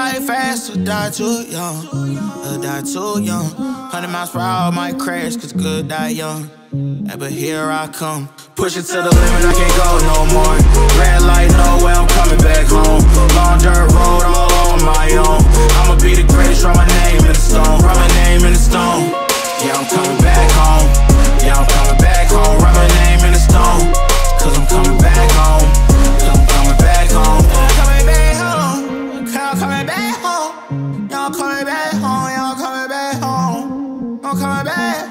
life fast or die too young. Or die too young. 100 miles per hour might crash, cause good die young. But here I come. Push it to the limit, I can't go no more. home. Y'all coming back home, y'all coming back home. I'm coming back